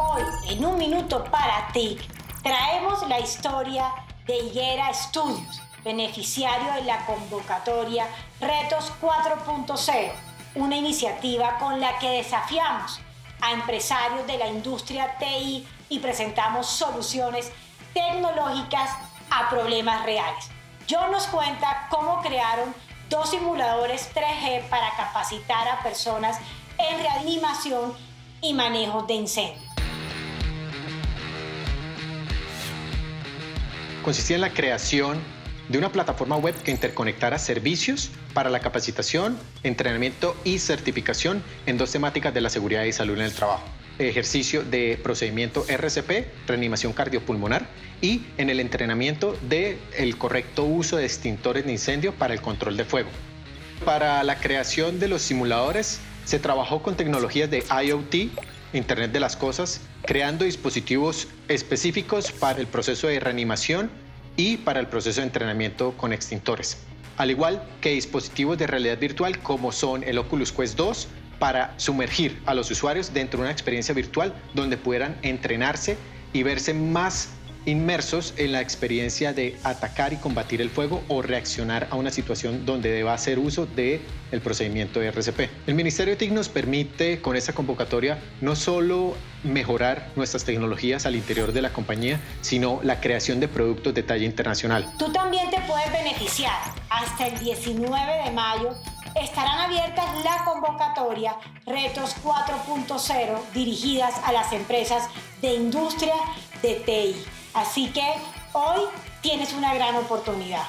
Hoy, en un minuto para ti, traemos la historia de Higuera Studios, beneficiario de la convocatoria Retos 4.0, una iniciativa con la que desafiamos a empresarios de la industria TI y presentamos soluciones tecnológicas a problemas reales. John nos cuenta cómo crearon dos simuladores 3G para capacitar a personas en reanimación y manejo de incendios. Consistía en la creación de una plataforma web que interconectara servicios para la capacitación, entrenamiento y certificación en dos temáticas de la seguridad y salud en el trabajo. Ejercicio de procedimiento RCP, reanimación cardiopulmonar, y en el entrenamiento del el correcto uso de extintores de incendio para el control de fuego. Para la creación de los simuladores se trabajó con tecnologías de IoT, Internet de las Cosas, creando dispositivos específicos para el proceso de reanimación y para el proceso de entrenamiento con extintores al igual que dispositivos de realidad virtual como son el Oculus Quest 2 para sumergir a los usuarios dentro de una experiencia virtual donde pudieran entrenarse y verse más inmersos en la experiencia de atacar y combatir el fuego o reaccionar a una situación donde deba hacer uso del el procedimiento de RCP. El Ministerio de TIC nos permite con esta convocatoria no solo mejorar nuestras tecnologías al interior de la compañía, sino la creación de productos de talla internacional. Tú también te puedes beneficiar. Hasta el 19 de mayo estarán abiertas la convocatoria Retos 4.0 dirigidas a las empresas de industria de TI. Así que hoy tienes una gran oportunidad.